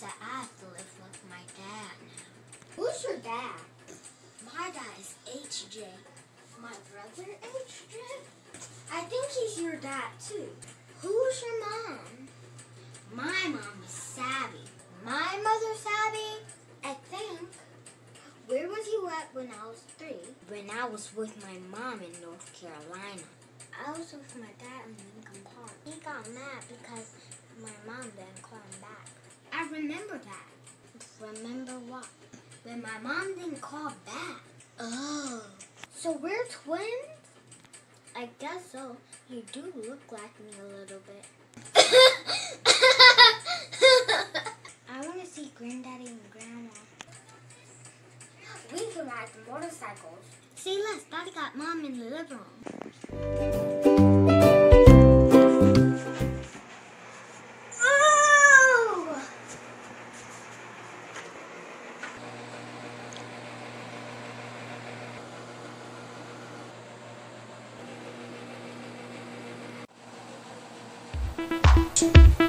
That I have to live with my dad now. Who's your dad? My dad is HJ. My brother HJ? I think he's your dad too. Who's your mom? My mom is Savvy. My mother Savvy? I think. Where was you at when I was three? When I was with my mom in North Carolina. I was with my dad in Lincoln Park. He got mad because remember that. Remember what? When my mom didn't call back. Oh. So we're twins? I guess so. You do look like me a little bit. I want to see Granddaddy and Grandma. We can ride the motorcycles. See, Les, Daddy got Mom in the living room. Thank